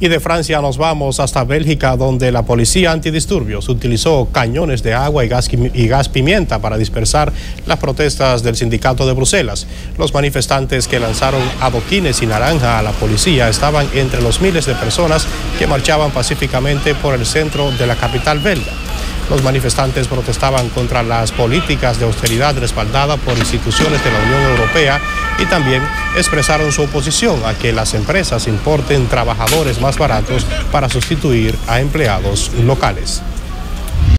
Y de Francia nos vamos hasta Bélgica, donde la policía antidisturbios utilizó cañones de agua y gas, y gas, pimienta para dispersar las protestas del sindicato de Bruselas. Los manifestantes que lanzaron adoquines y naranja a la policía estaban entre los miles de personas que marchaban pacíficamente por el centro de la capital belga. Los manifestantes protestaban contra las políticas de austeridad respaldadas por instituciones de la Unión Europea y también expresaron su oposición a que las empresas importen trabajadores más baratos para sustituir a empleados locales.